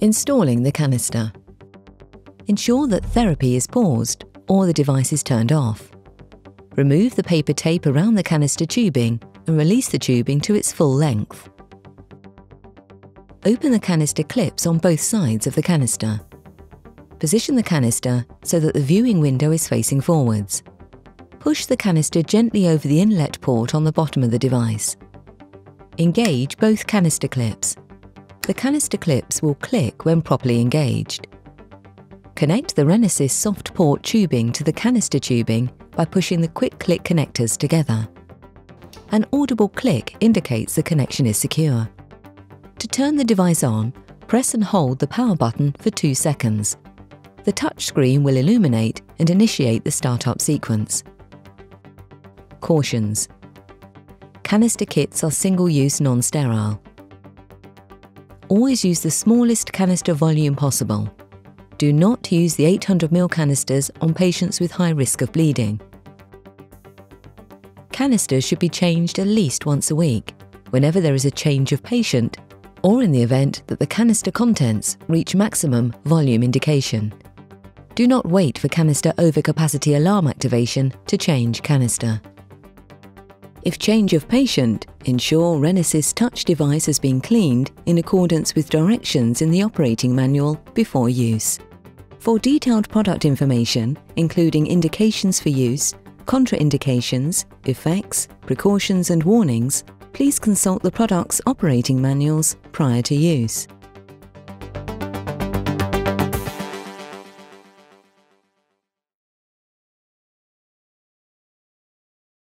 Installing the canister. Ensure that therapy is paused or the device is turned off. Remove the paper tape around the canister tubing and release the tubing to its full length. Open the canister clips on both sides of the canister. Position the canister so that the viewing window is facing forwards. Push the canister gently over the inlet port on the bottom of the device. Engage both canister clips. The canister clips will click when properly engaged. Connect the RENASYS soft port tubing to the canister tubing by pushing the quick click connectors together. An audible click indicates the connection is secure. To turn the device on, press and hold the power button for 2 seconds. The touchscreen will illuminate and initiate the startup sequence. Cautions Canister kits are single-use non-sterile. Always use the smallest canister volume possible. Do not use the 800ml canisters on patients with high risk of bleeding. Canisters should be changed at least once a week, whenever there is a change of patient, or in the event that the canister contents reach maximum volume indication. Do not wait for canister overcapacity alarm activation to change canister. If change of patient, ensure RENASYS touch device has been cleaned in accordance with directions in the operating manual before use. For detailed product information, including indications for use, contraindications, effects, precautions and warnings, please consult the product's operating manuals prior to use.